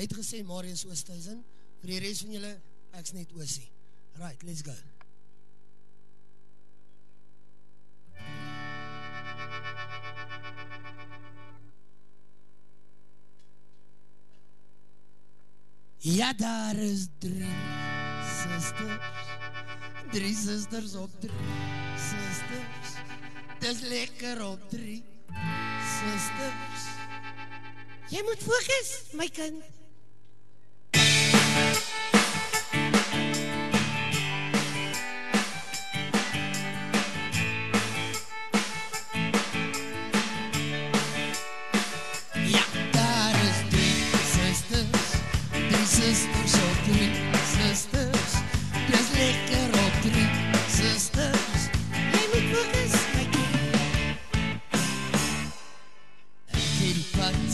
Hy het gesê Marius Oosthuizen, vir die rest van julle, ek's net Oosie. Right, let's go. Ja, daar is drie sisters, drie sisters op drie sisters. Dis lekker op drie sisters. Jy moet fokus, my kind.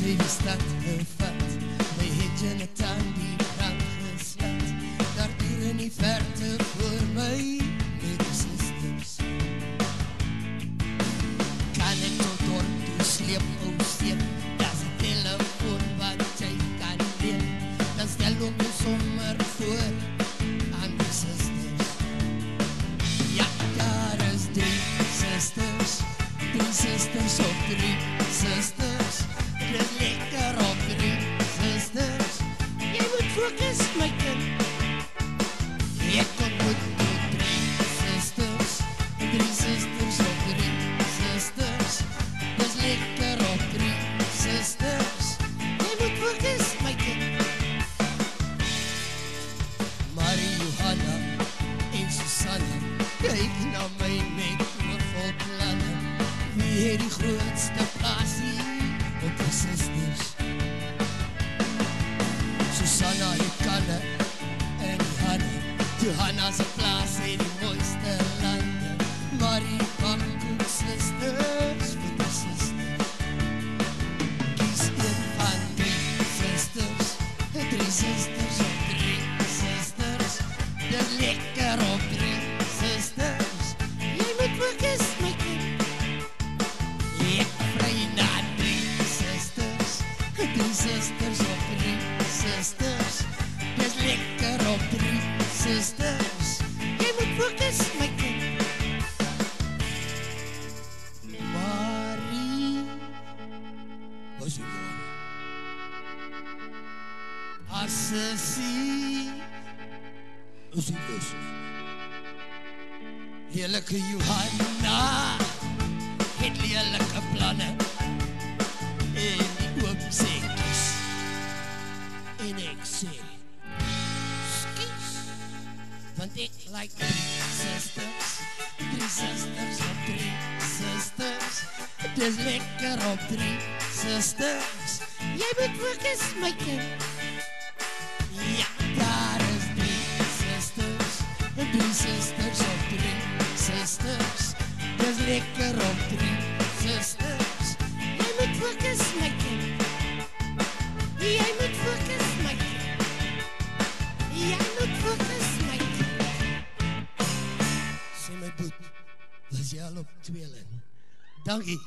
Die in die stad gevat My het in het aan die brand geslat Daar dier in die verte voor my Met die sisters. Kan ek tot dorp toe sleep, ou steep Da's die telefoon wat jy kan neem Dan stel hom jou sommer voor Aan die sisters. Ja, daar is drie sisters. Drie sisters op drie sisters Dis lekker op drie sisters Jy moet fokus, my kind Ek ontmoet drie sisters Drie sisters op drie sisters Dis lekker op drie sisters Jy moet fokus, my kind Marie Johanna en Susanna Kyk na my met oorvol planne Wie het die grootste pasie haces this. Susanna, you can't, and Hannah, to Hannah's a Drie sisters op drie sisters Dis lekker op drie sisters Jy moet fokus my kind Marie Was die Marie Assessie Is die Josef Lelike Johanna Het Want like drie sisters Drie sisters op drie sisters. Het is lekker op drie sisters. Jy moet my kind Ja, daar is drie sisters Drie sisters op drie sisters. Dis lekker op drie sisters. Jy moet my kind Jy moet my boet Was jy al op tweeling? Dankie